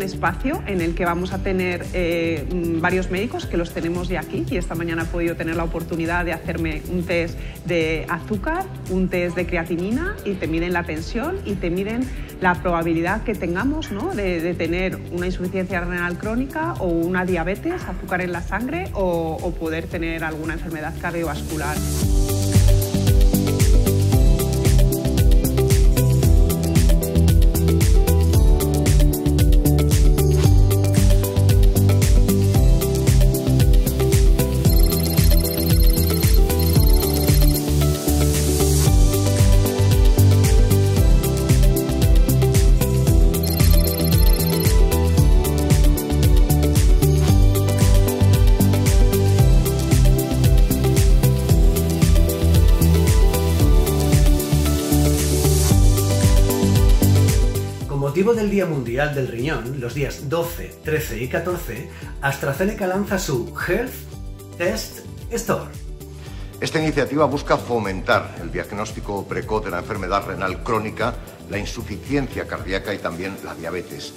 espacio en el que vamos a tener eh, varios médicos que los tenemos ya aquí y esta mañana he podido tener la oportunidad de hacerme un test de azúcar, un test de creatinina y te miden la tensión y te miden la probabilidad que tengamos ¿no? de, tener una insuficiencia renal crónica o una diabetes, azúcar en la sangre o poder tener alguna enfermedad cardiovascular. Motivo del Día Mundial del Riñón, los días 12, 13 y 14, AstraZeneca lanza su Health Test Store. Esta iniciativa busca fomentar el diagnóstico precoz de la enfermedad renal crónica, la insuficiencia cardíaca y también la diabetes.